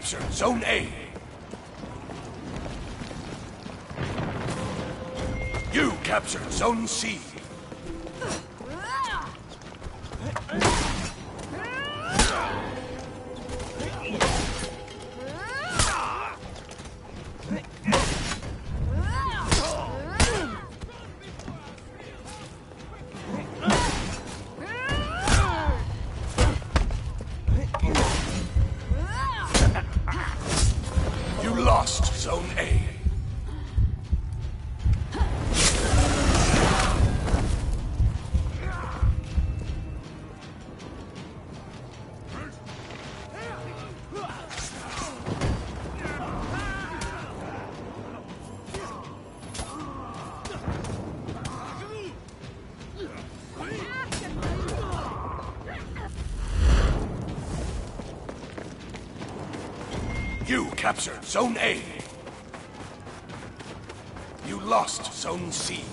Captured Zone A. You captured Zone C. captured Zone A. You lost Zone C.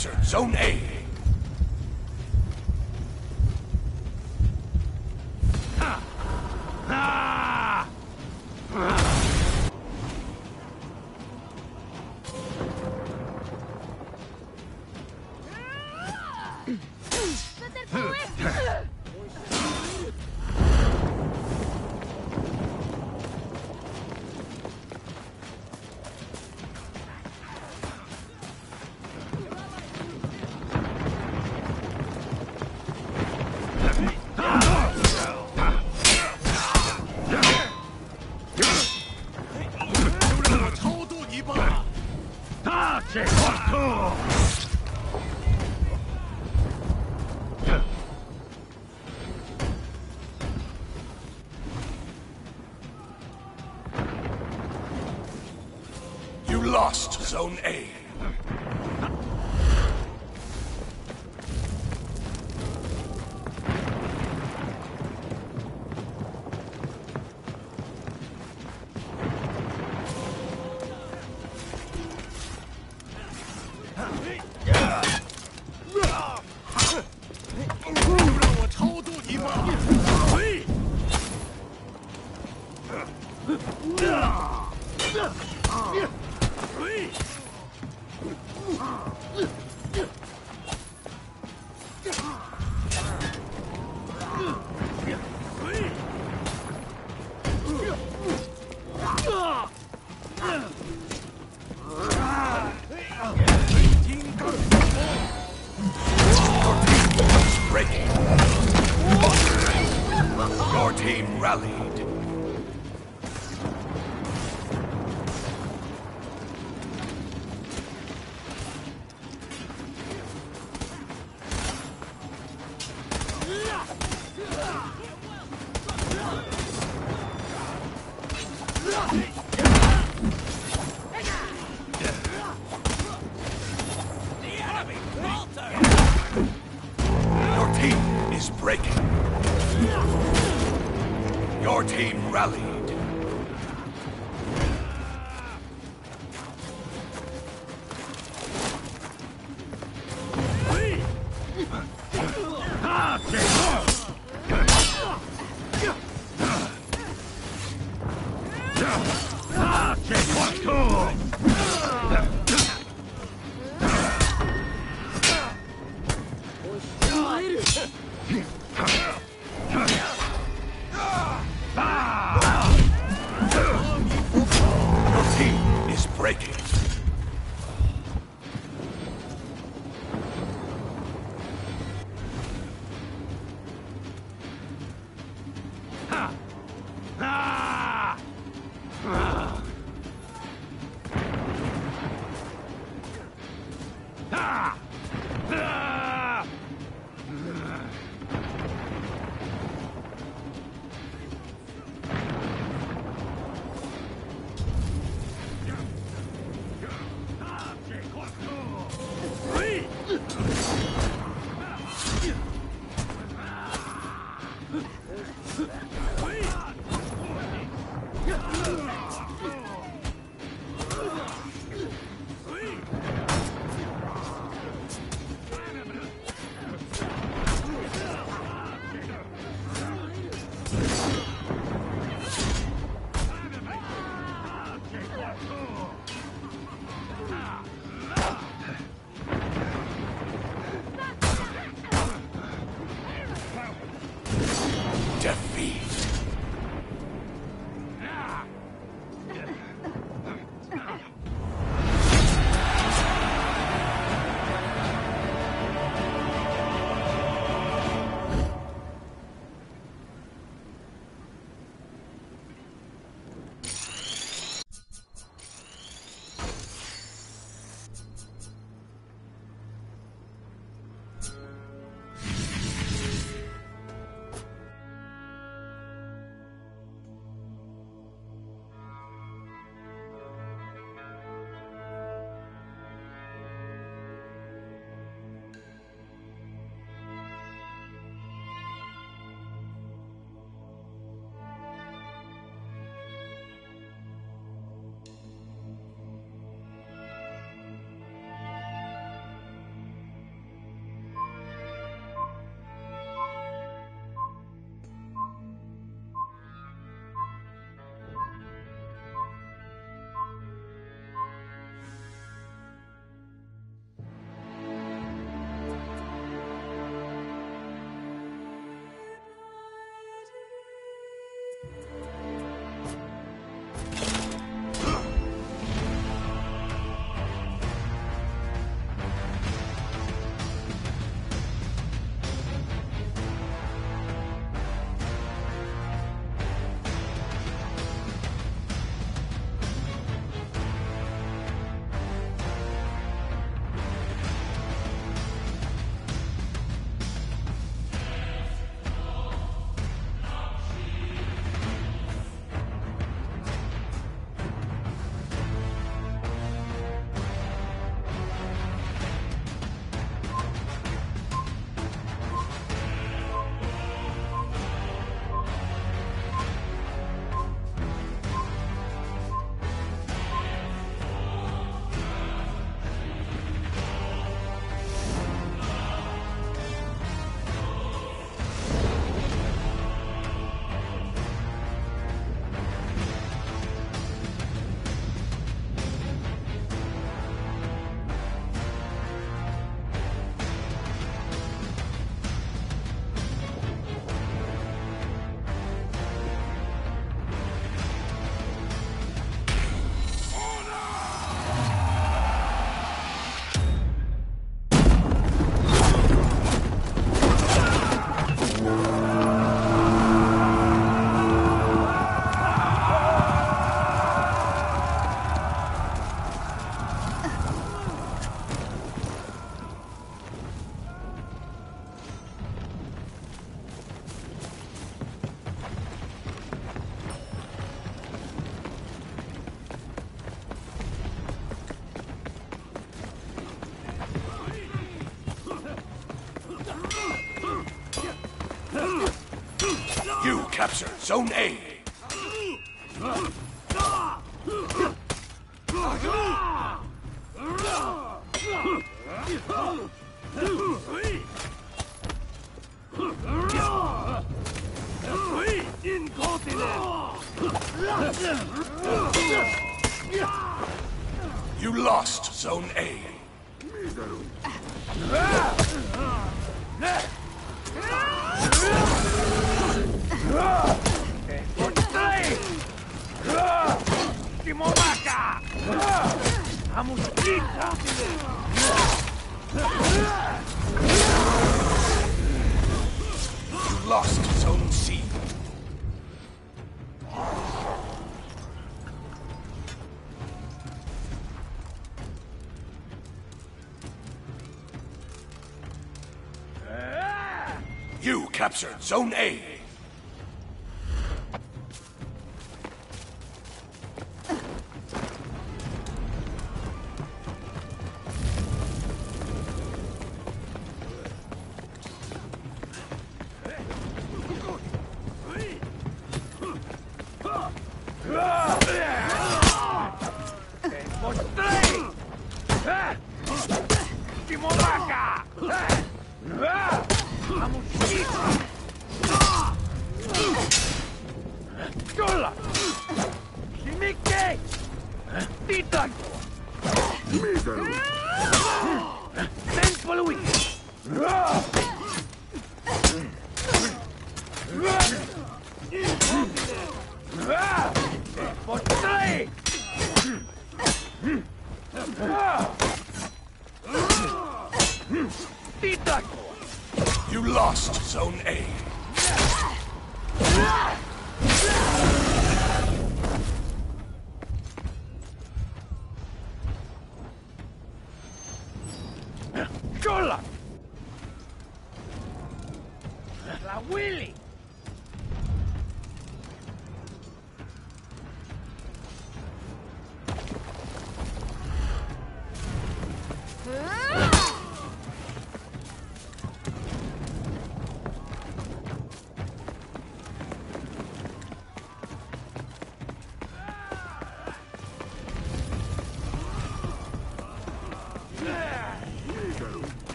captured Zone A. Your team is breaking. Your team rallied. Captured Zone A. captured Zone A. Ah!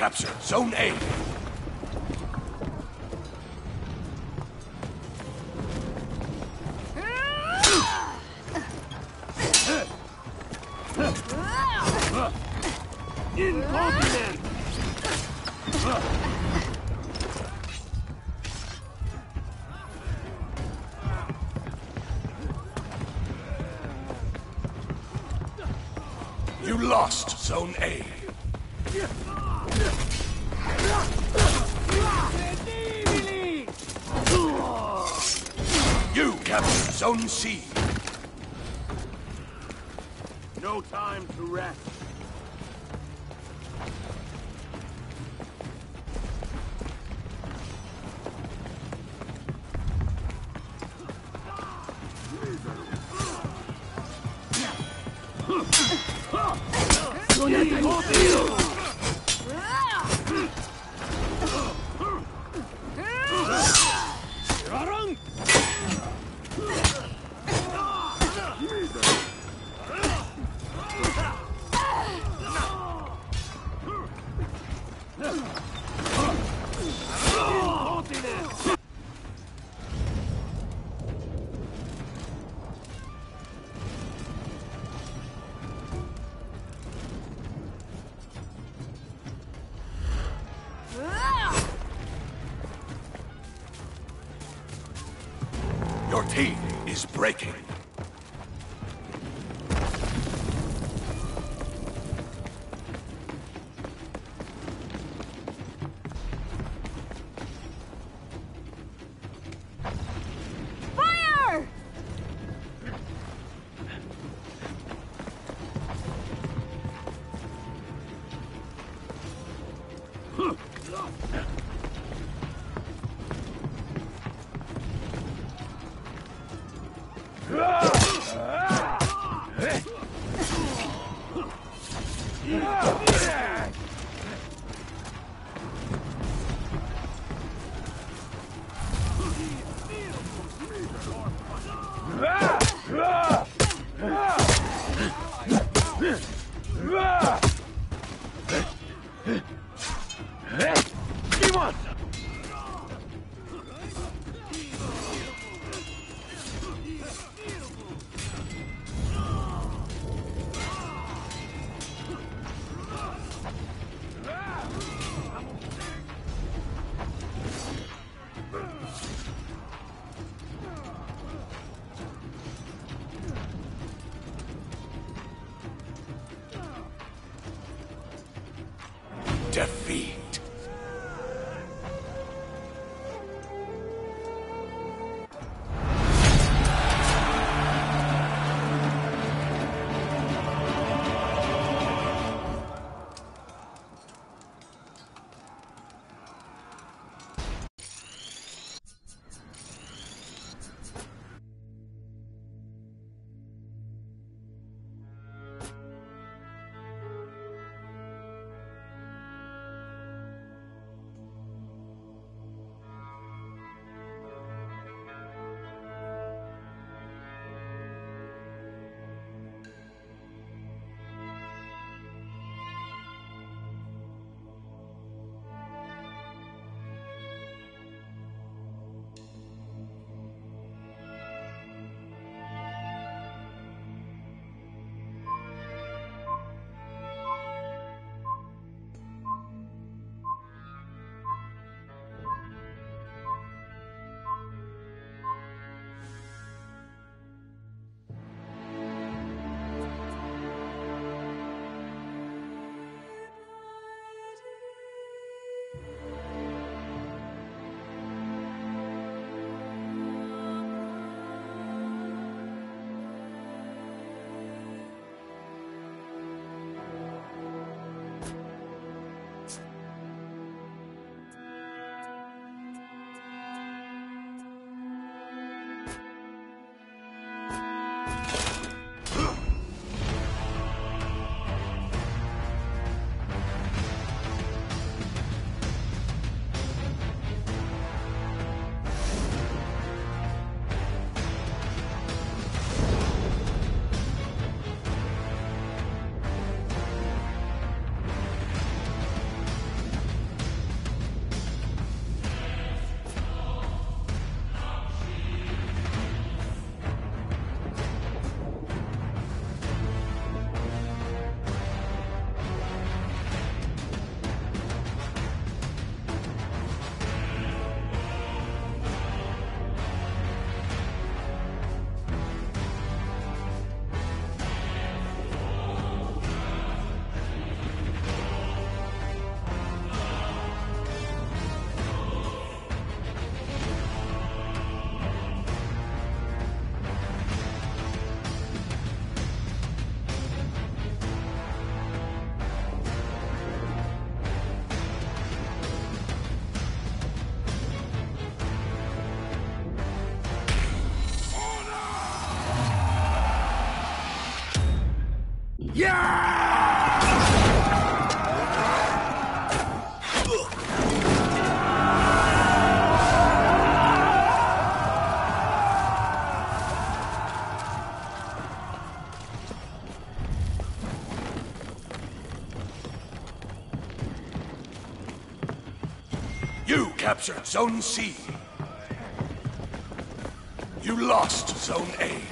Captured Zone A. Incontinent! You lost Zone A. Proceed. No time to rest. Don't captured Zone C. You lost Zone A.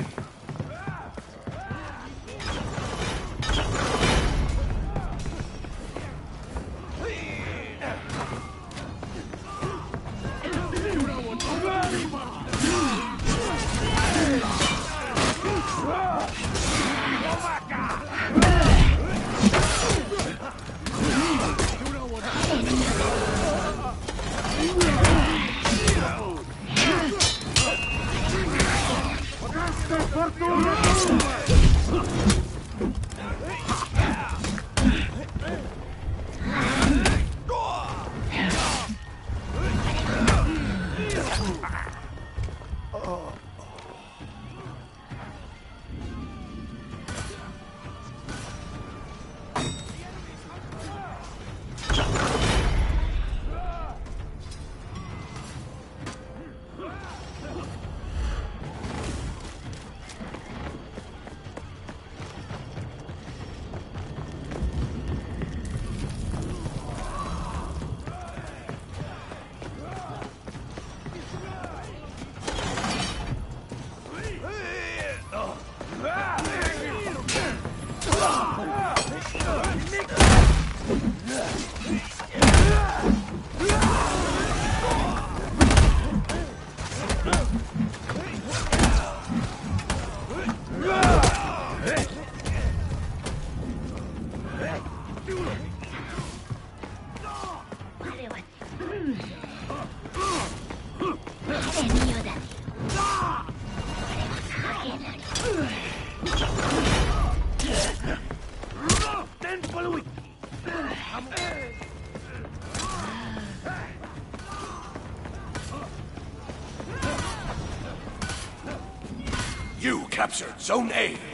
captured Zone A.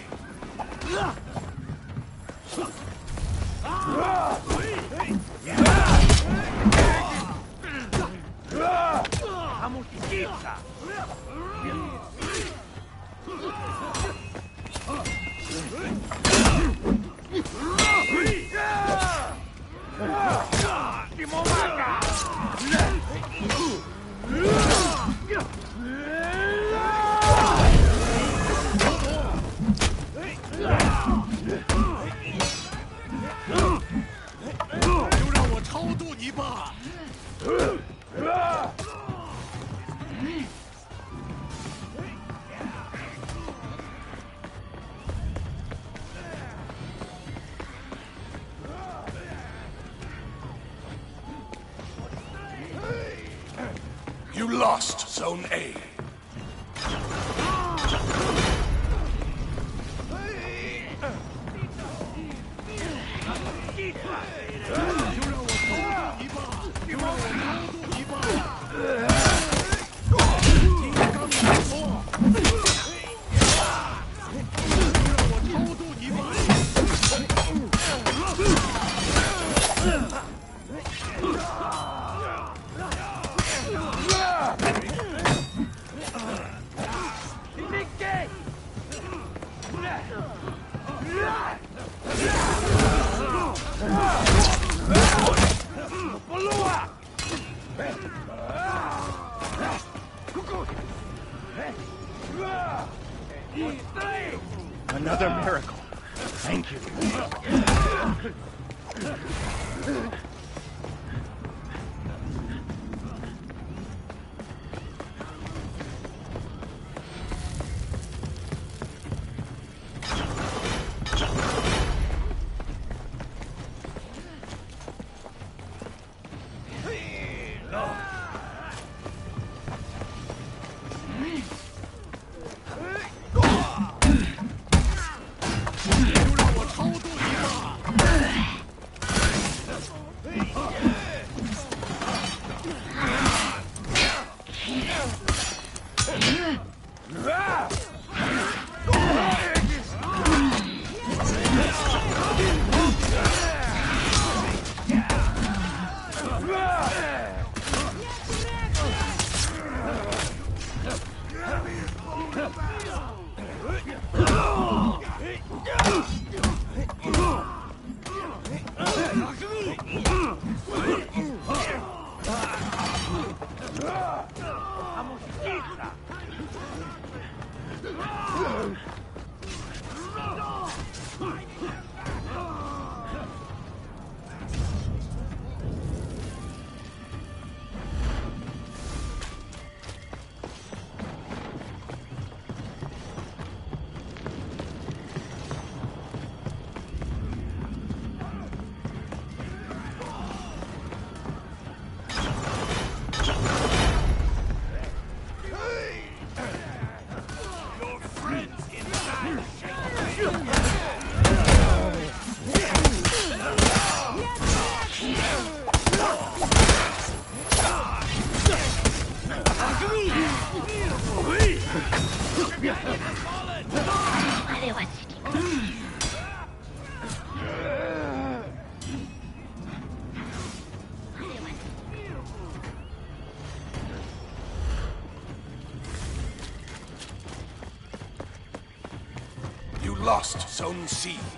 Zone A. Zone C.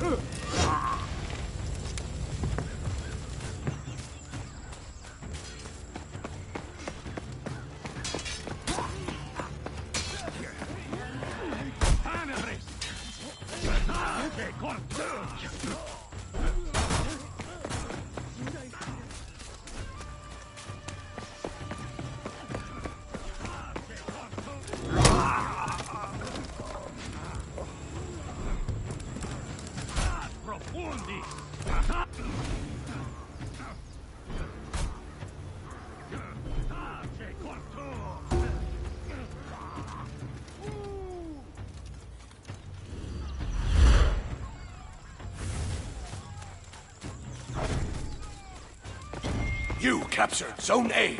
You captured Zone A.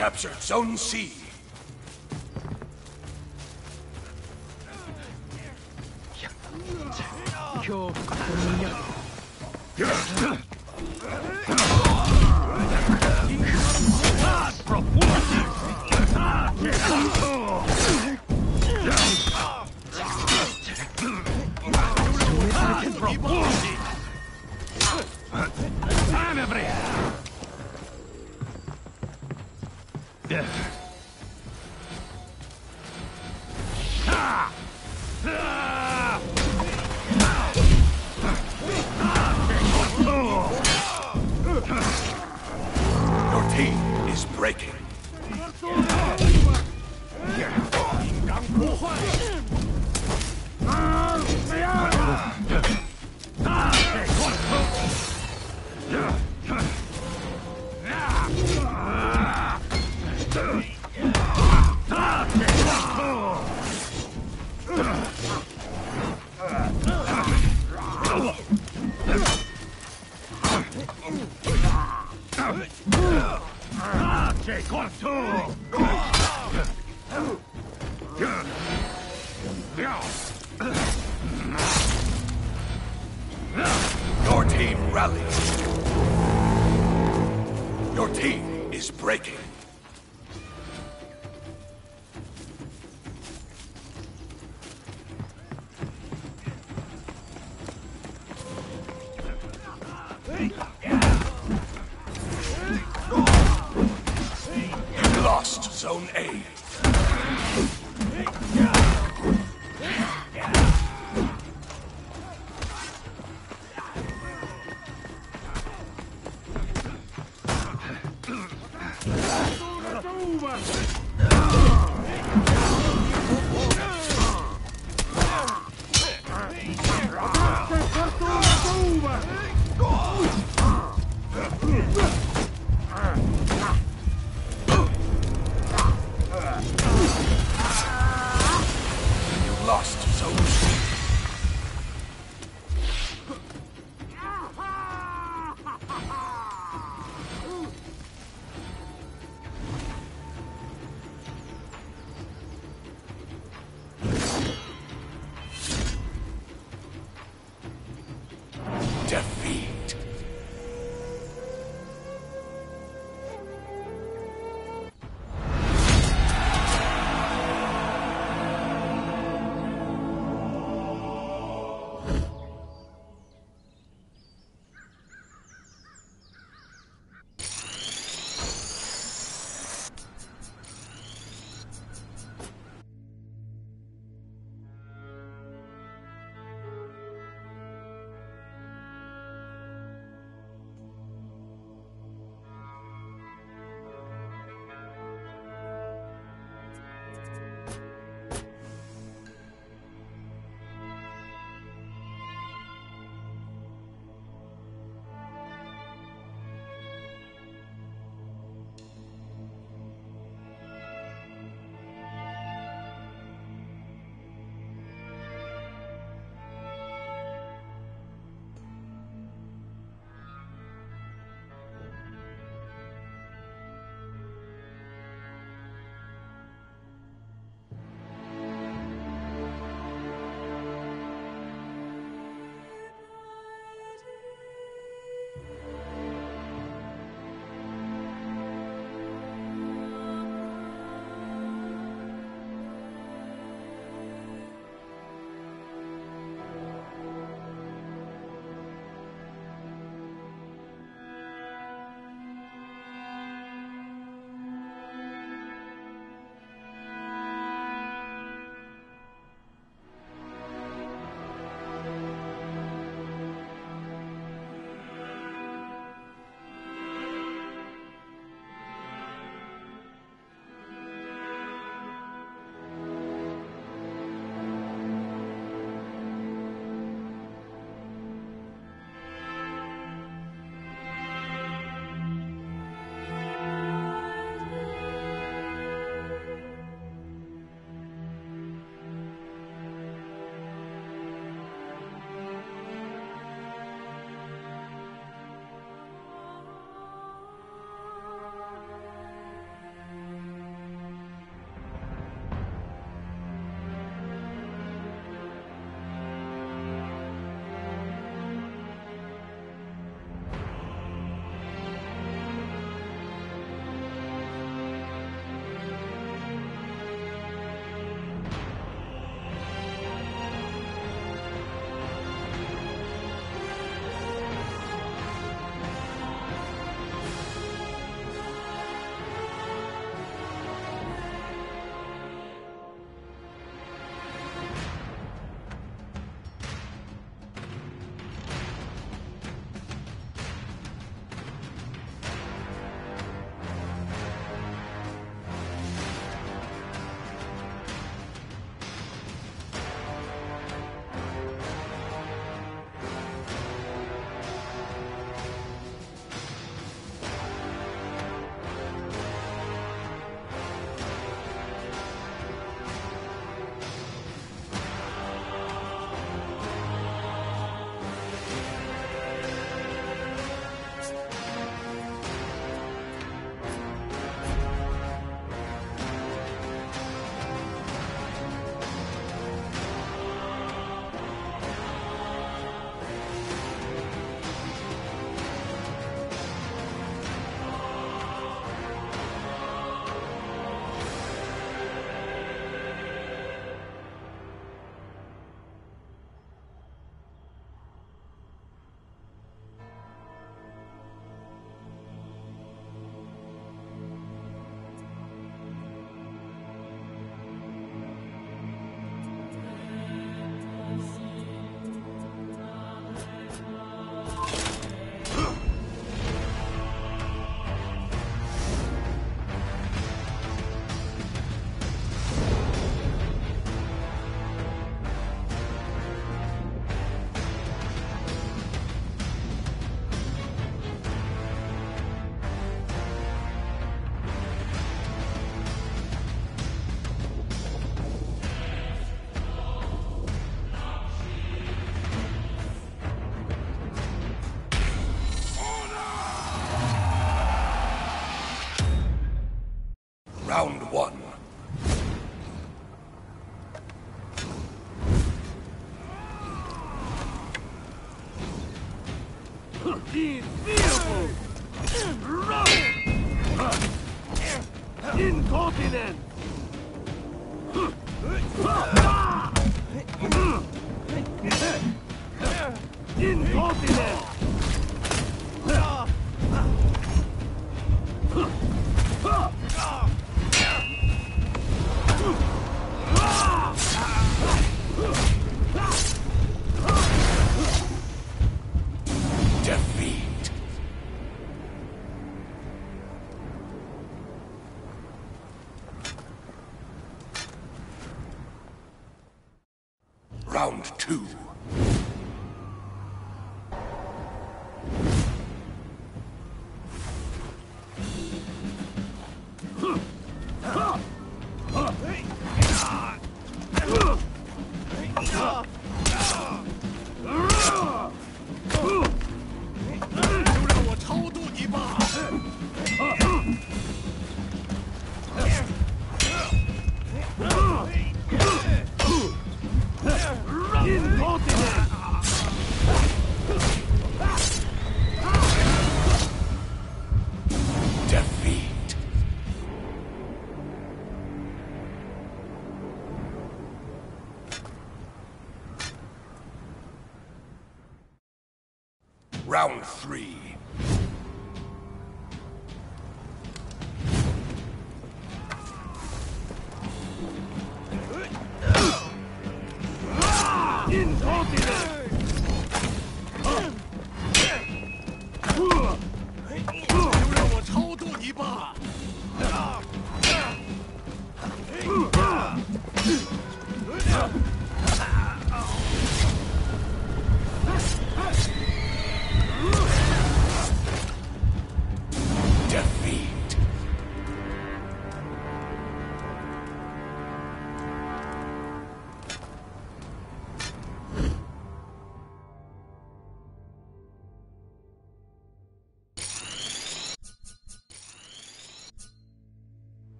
captured Zone C.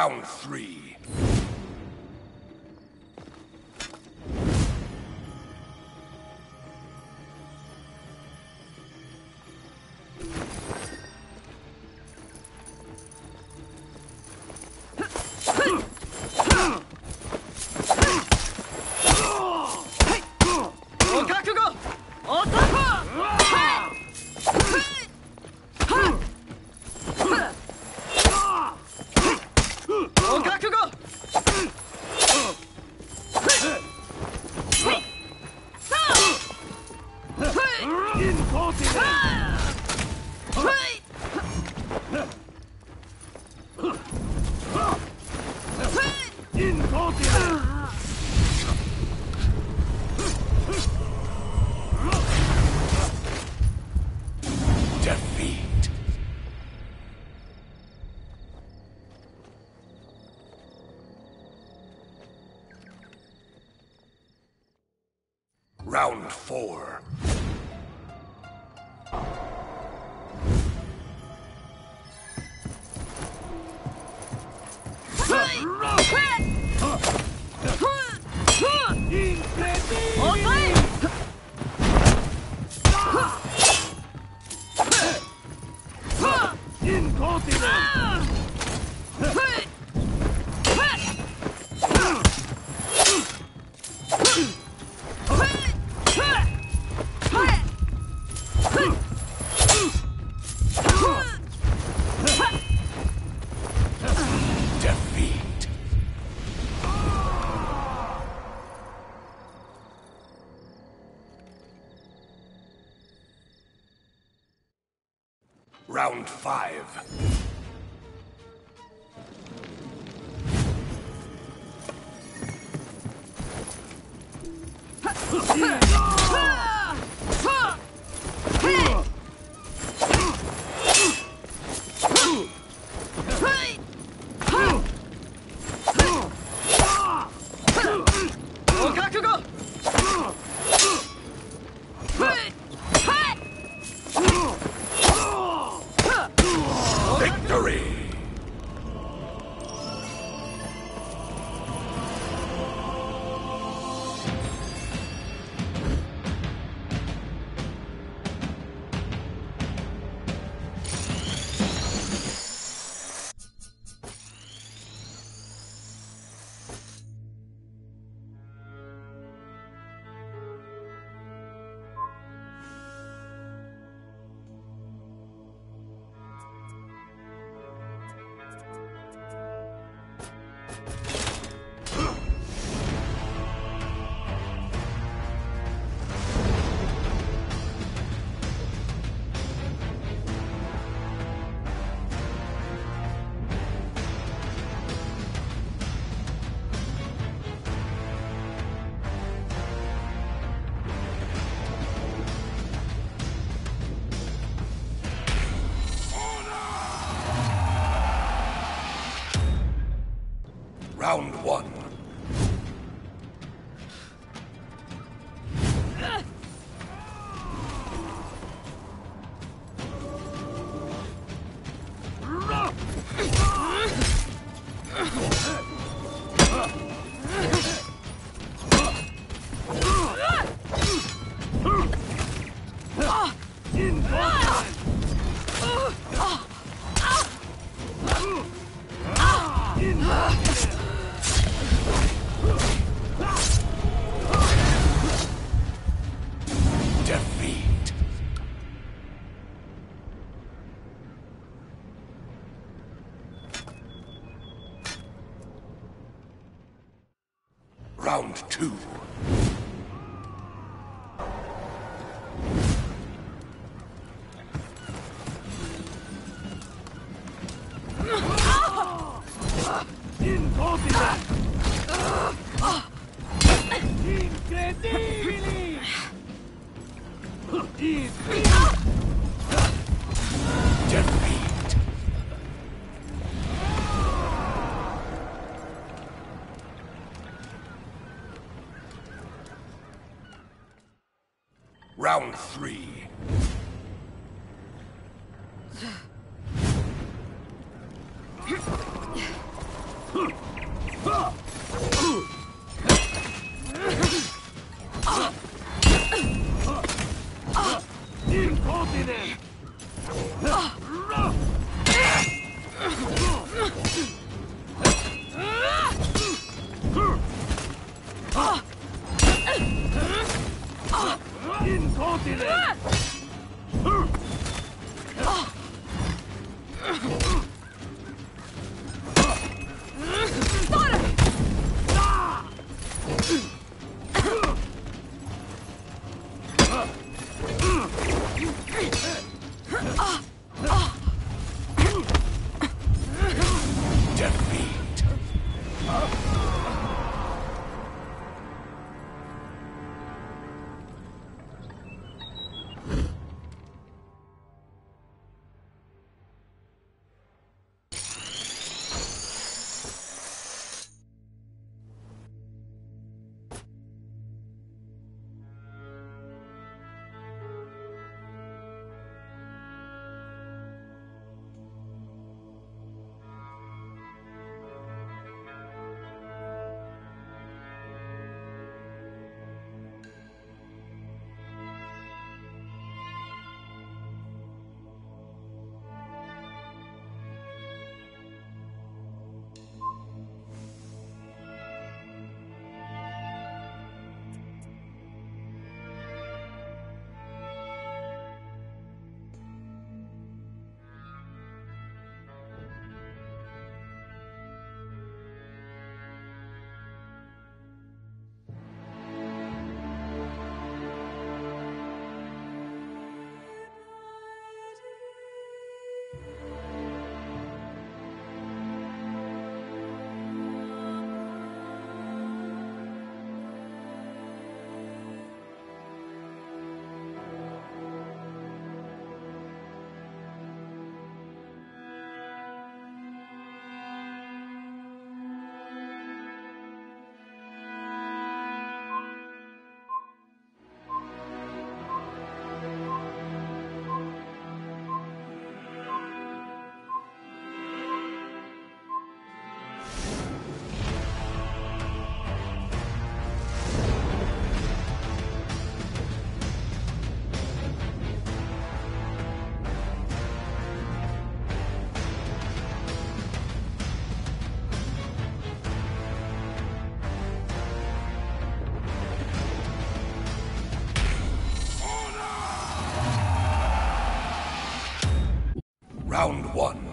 Round three. Incontinent! Three. Round one.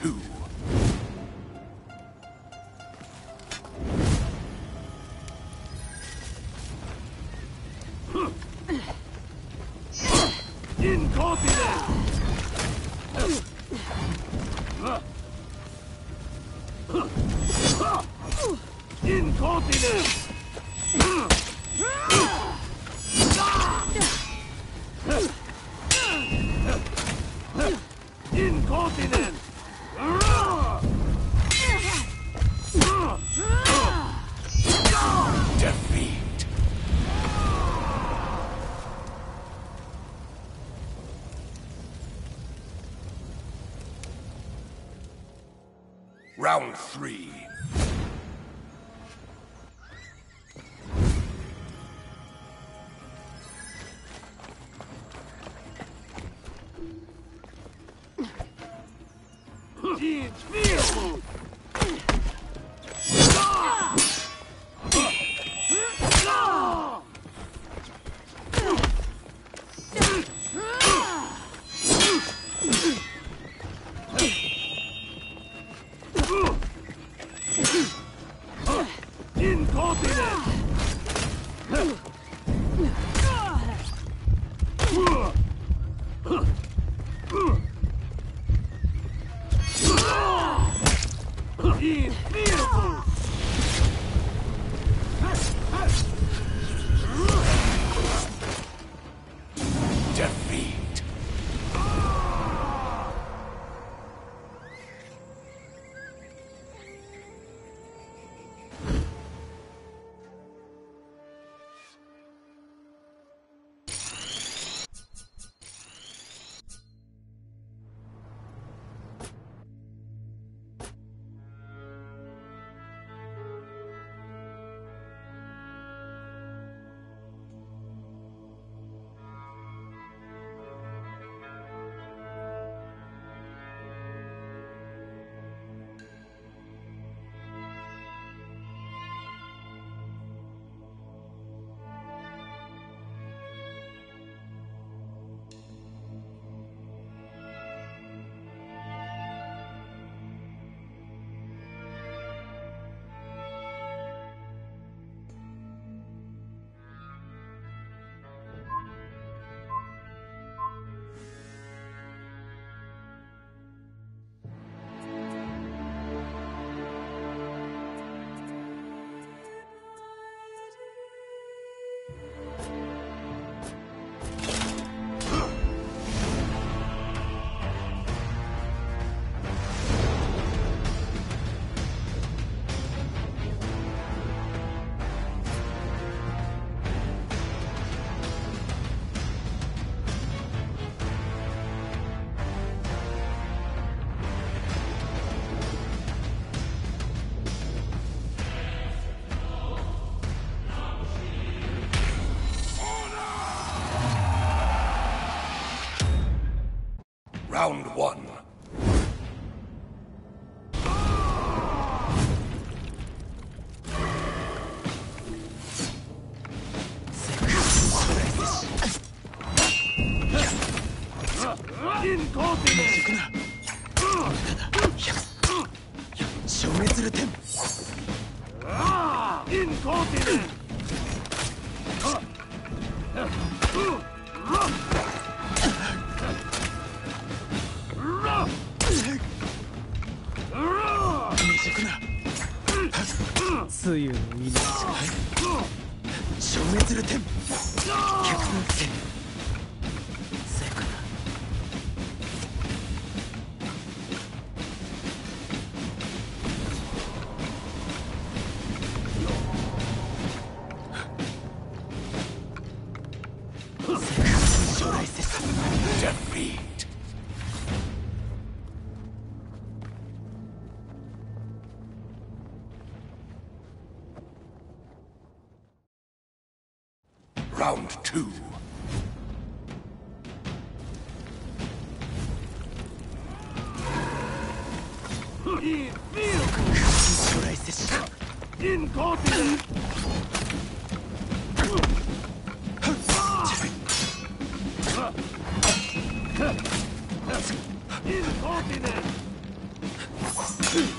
Two.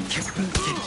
結構きてる。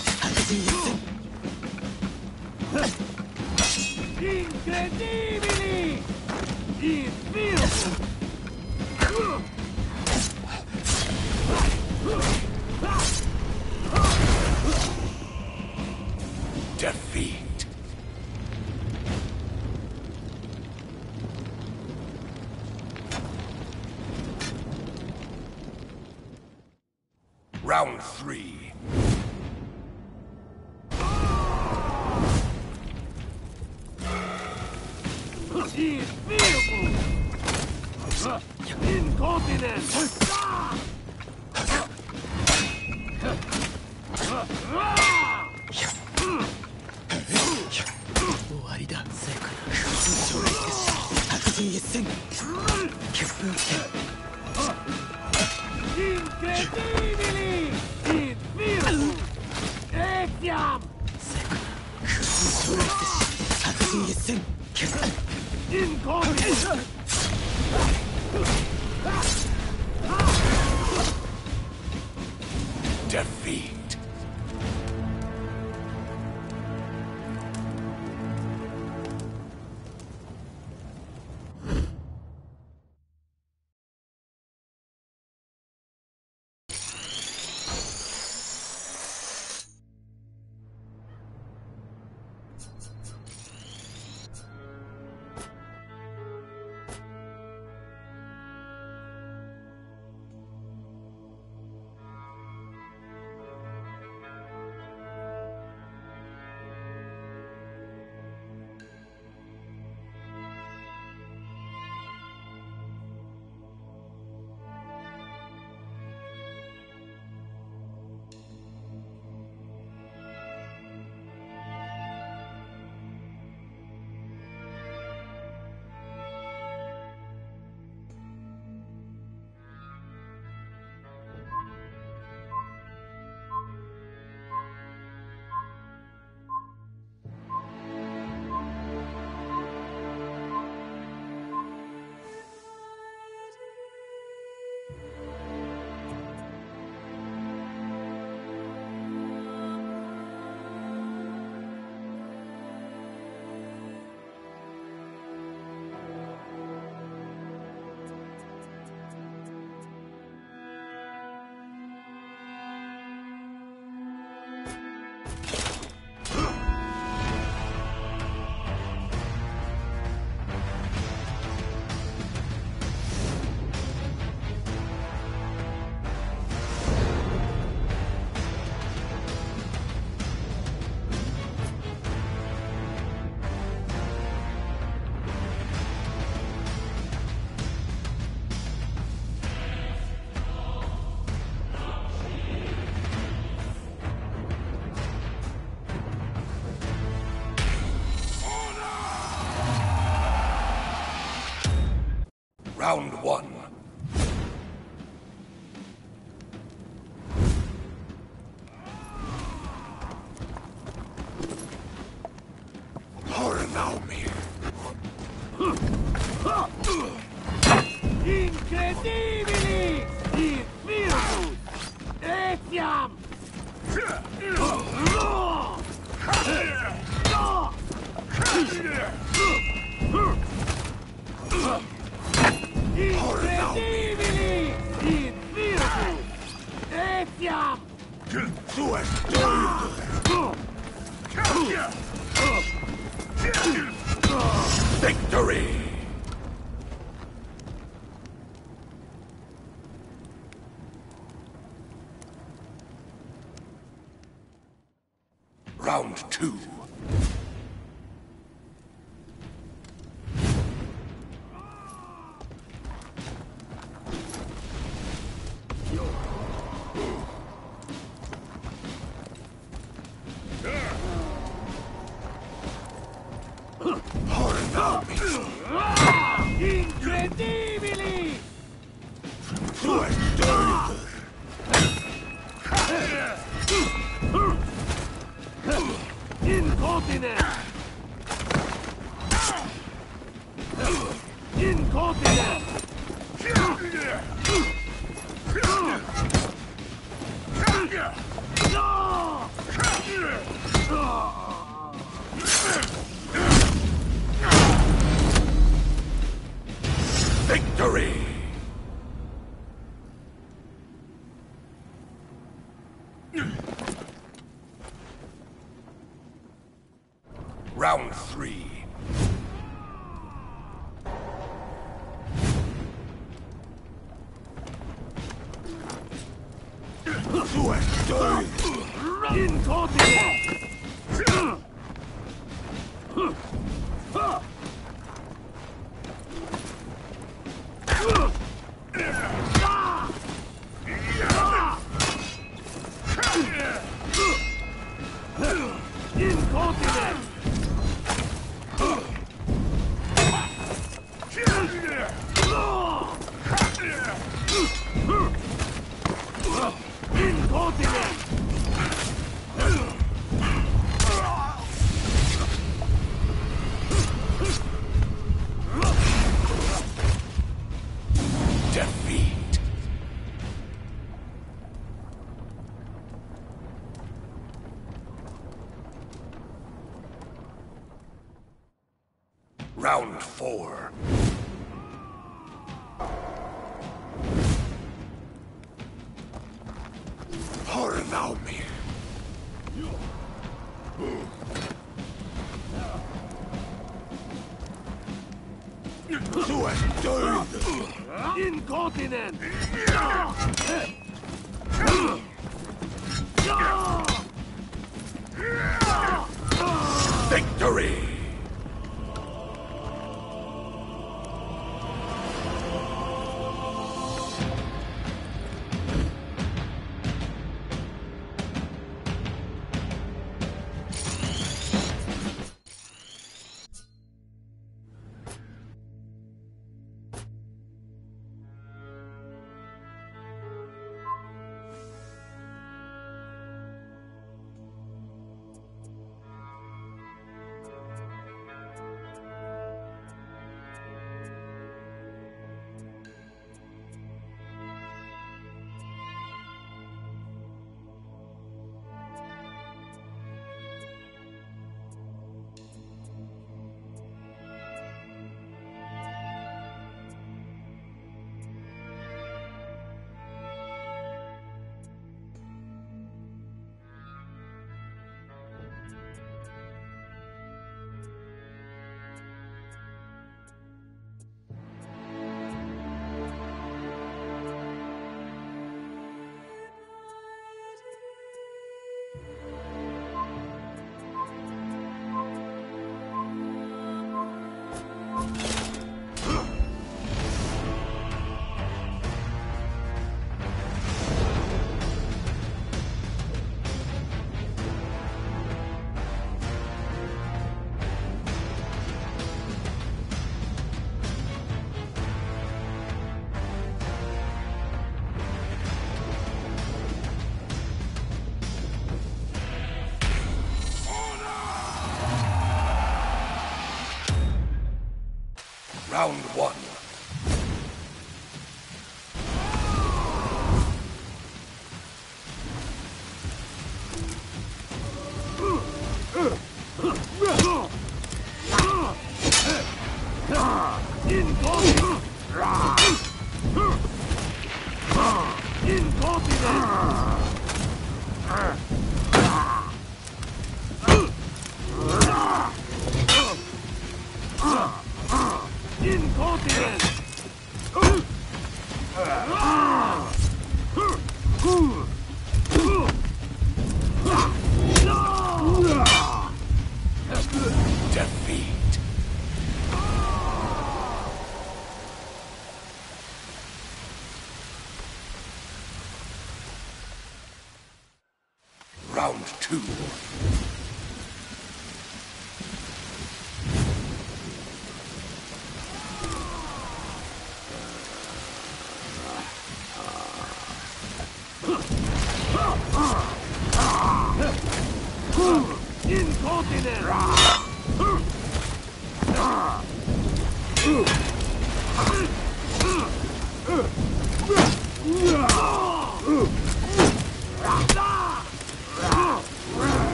Round one. Round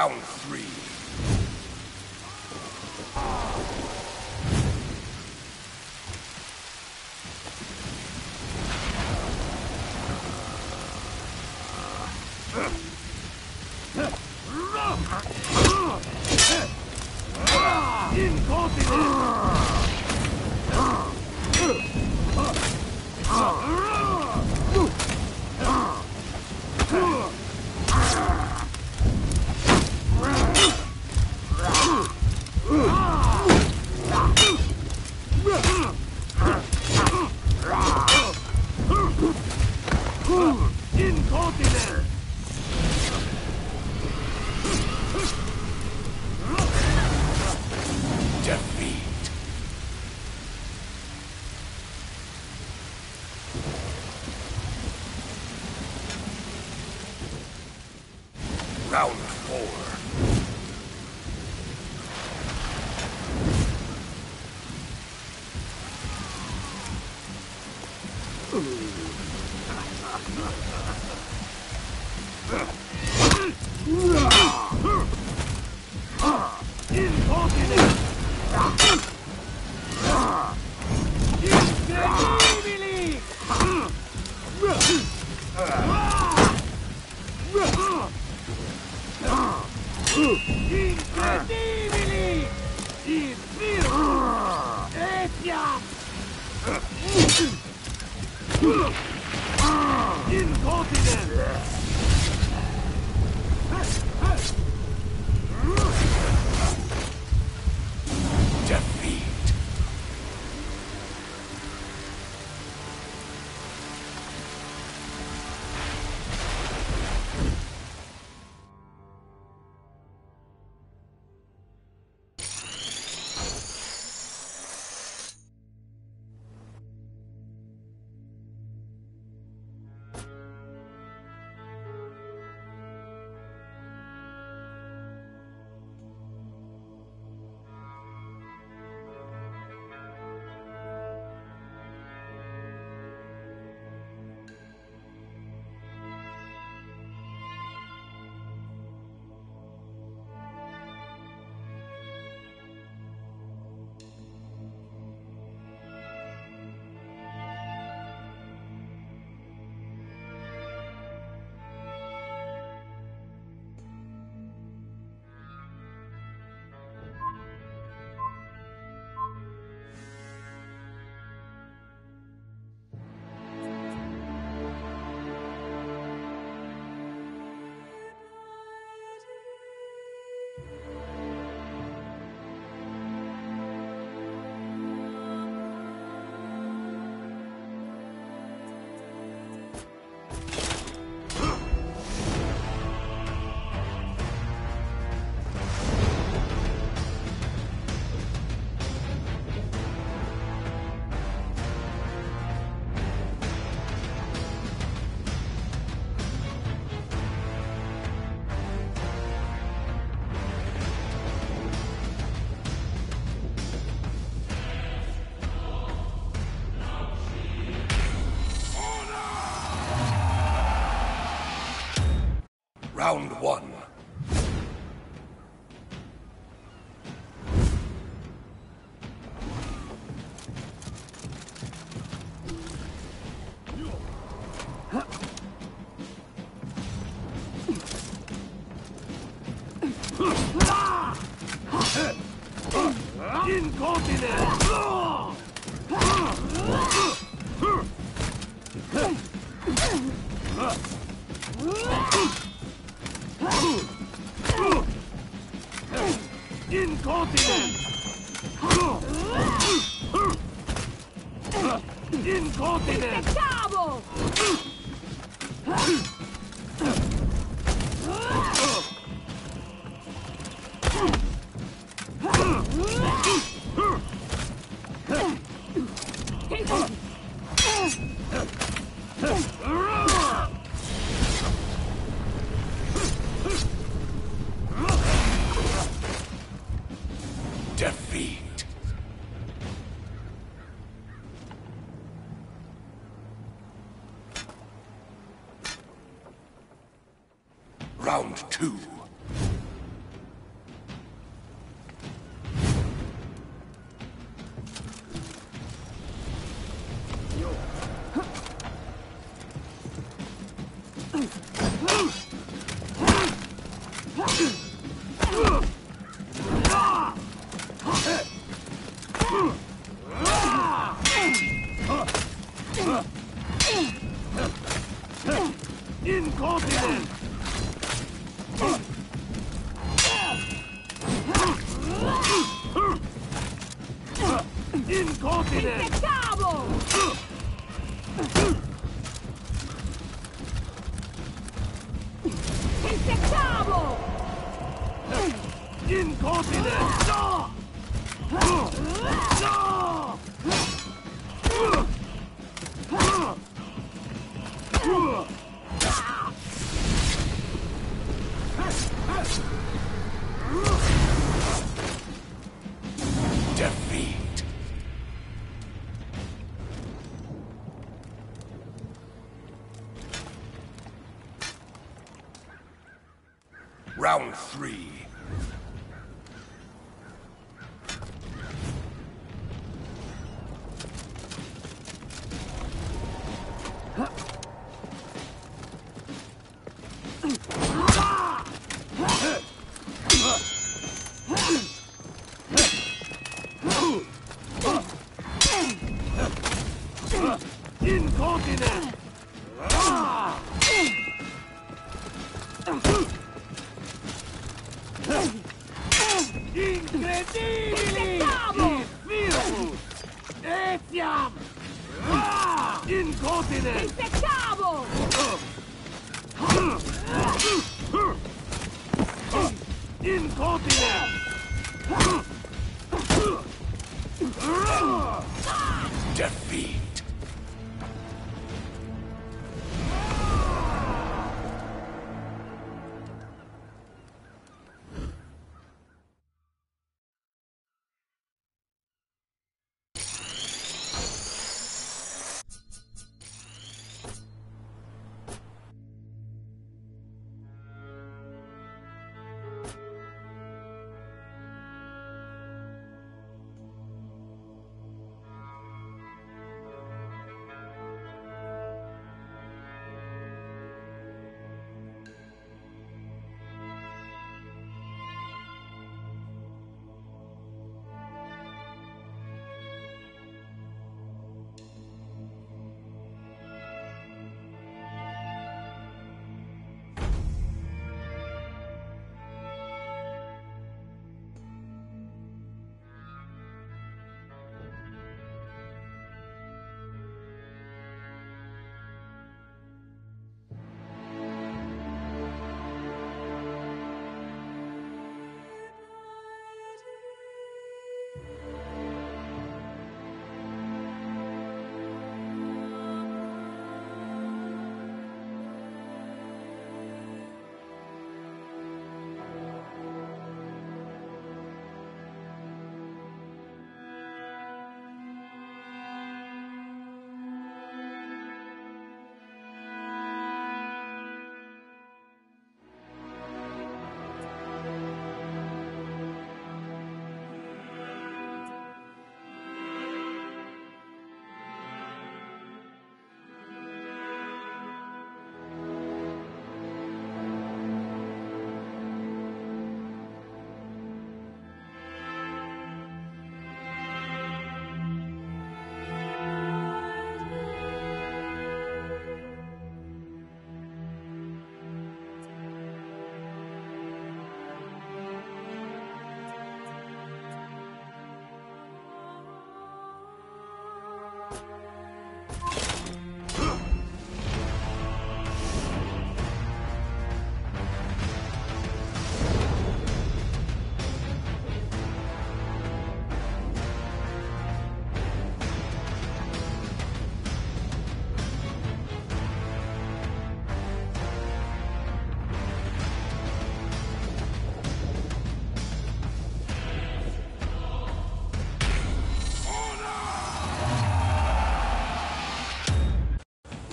Round three.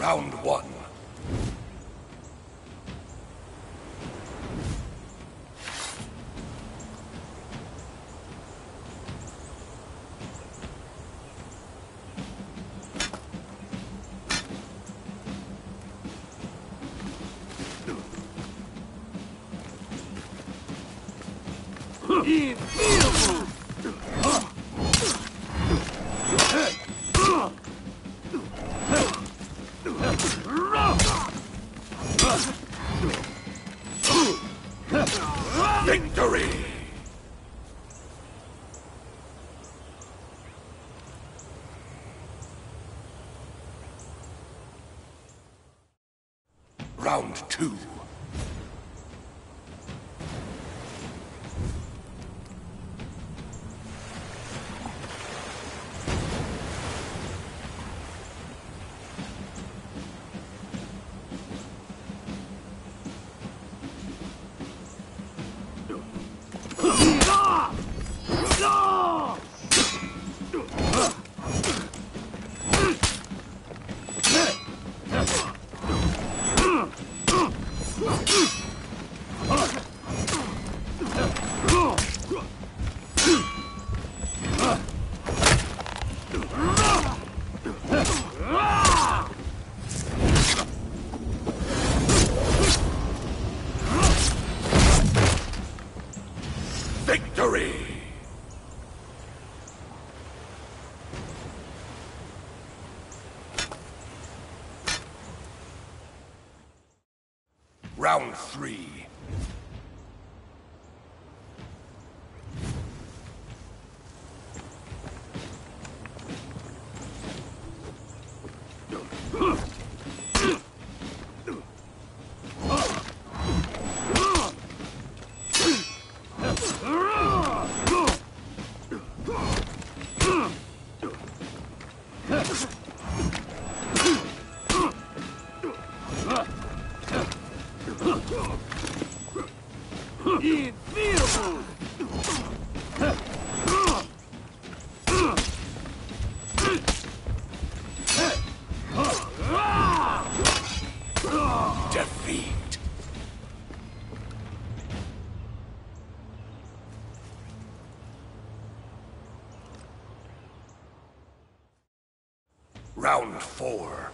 Round one. Round two. Round three. Round four.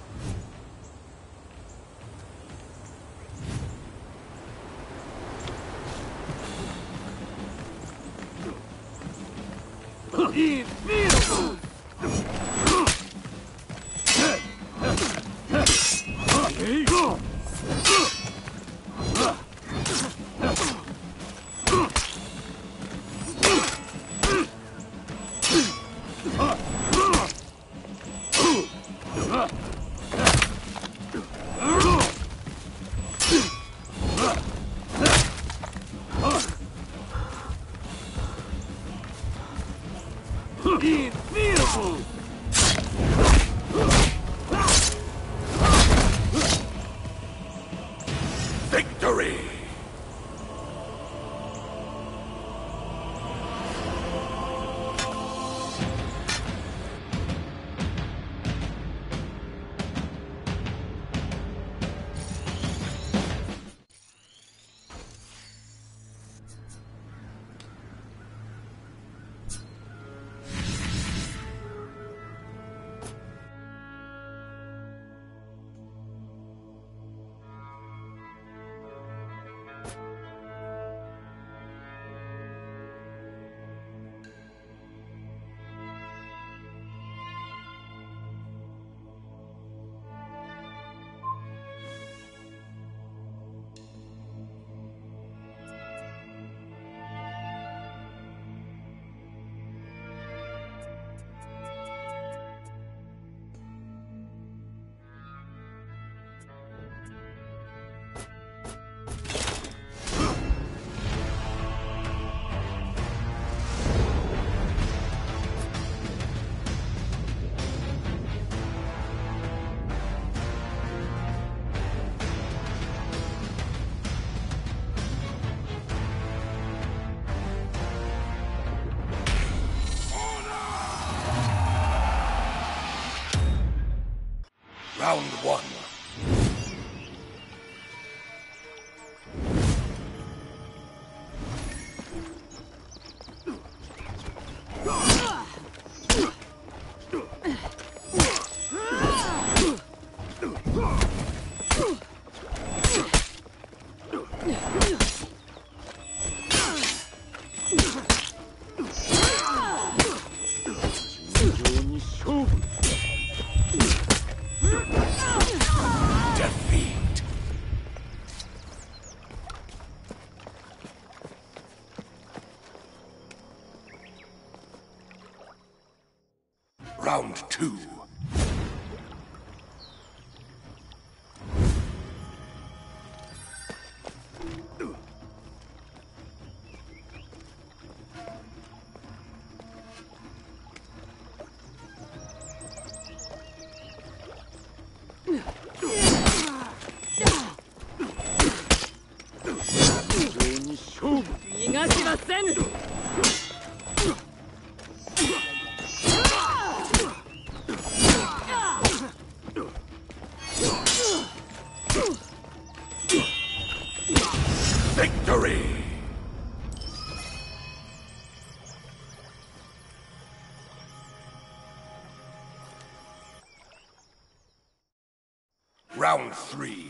Three.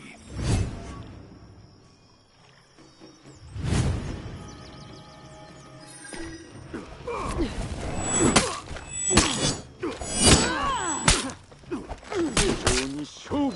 Show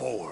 Round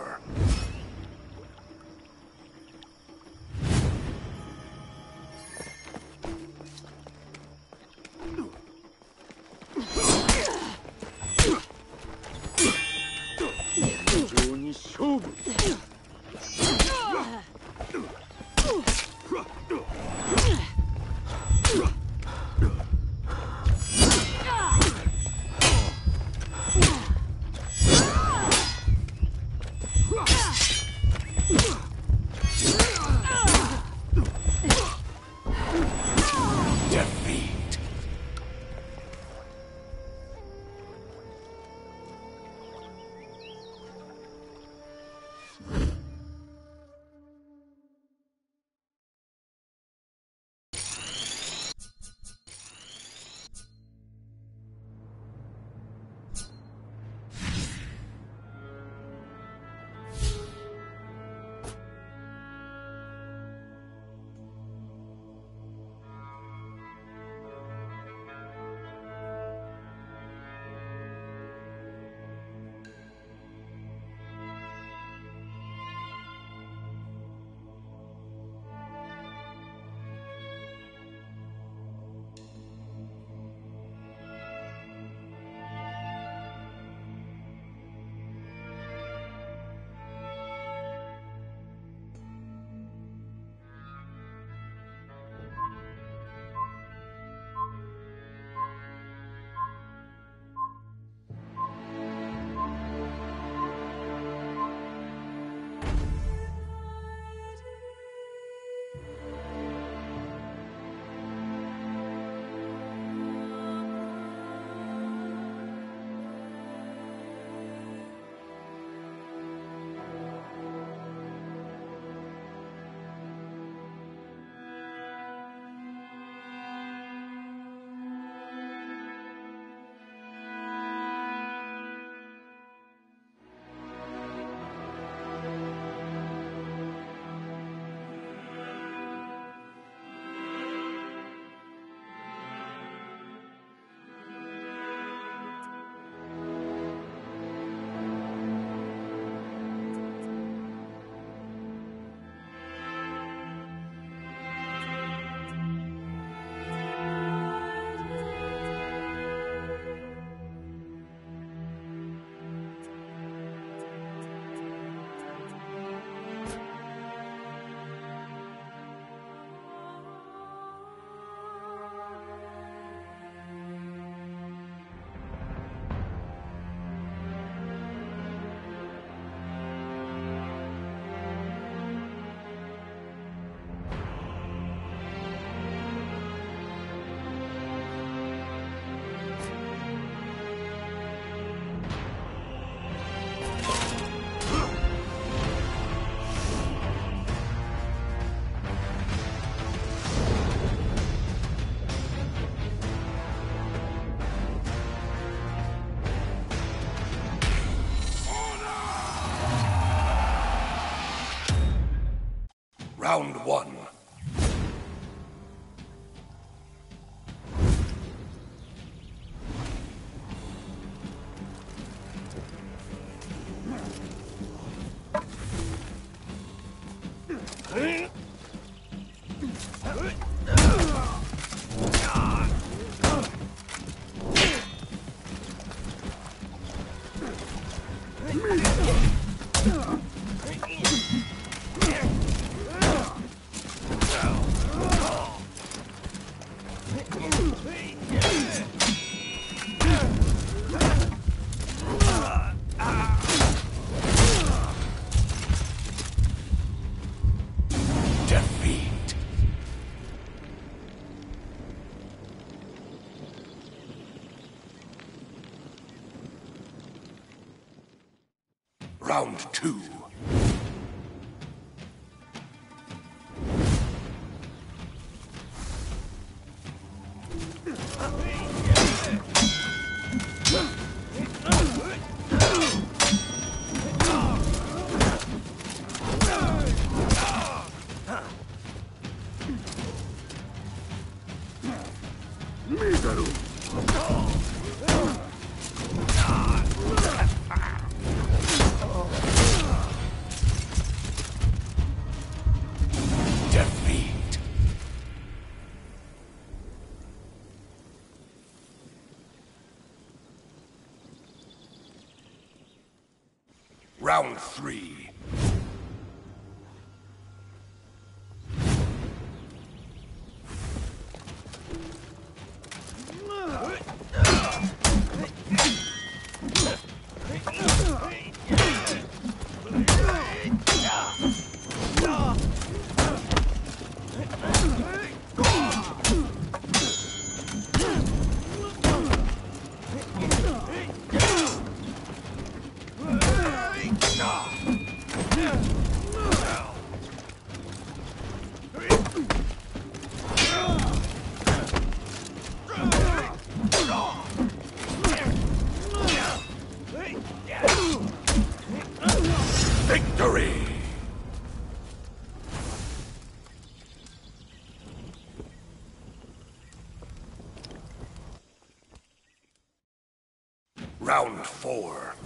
Round four.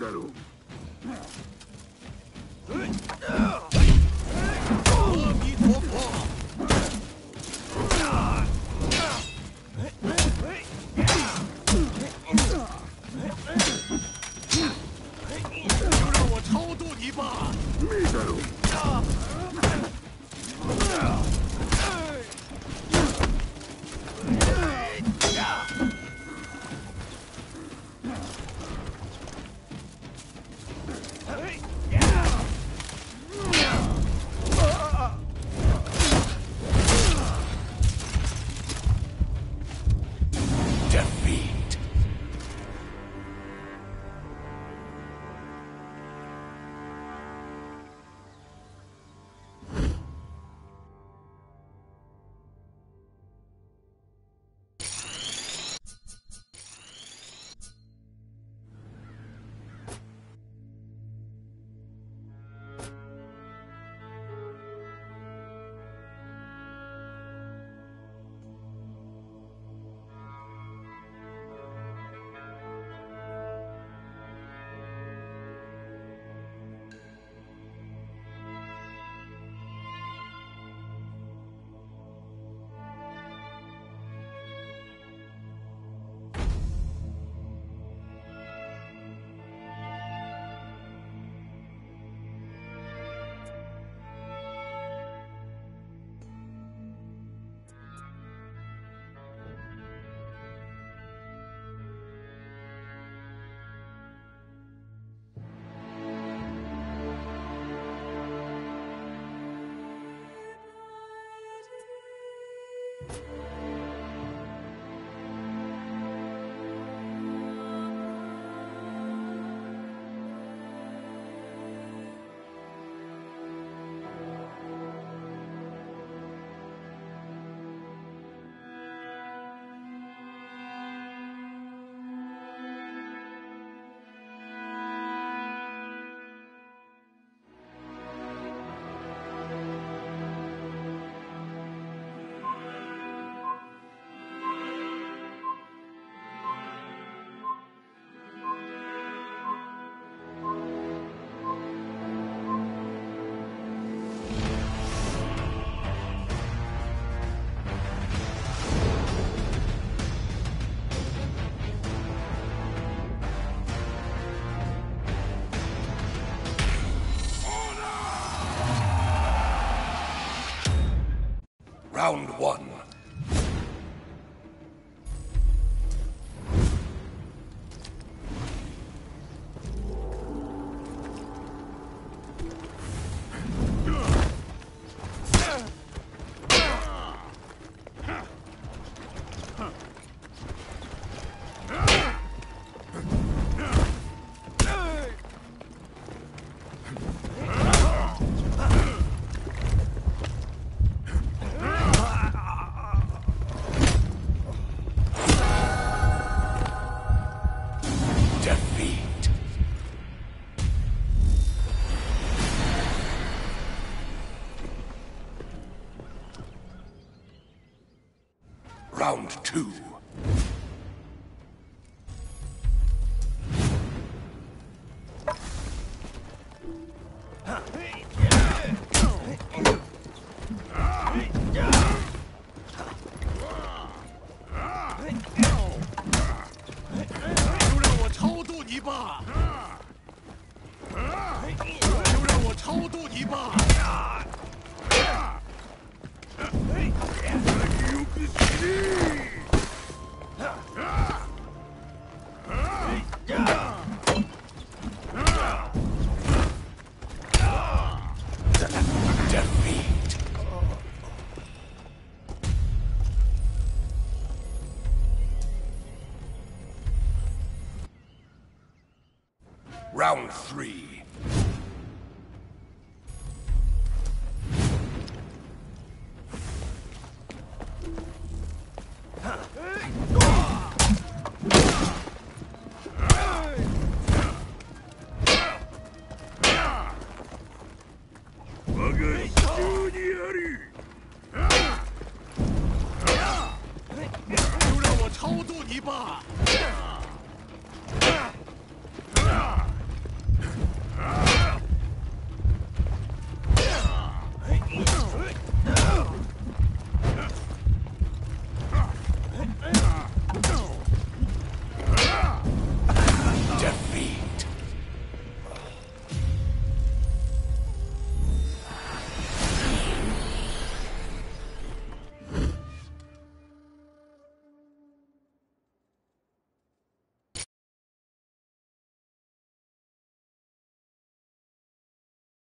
salaud.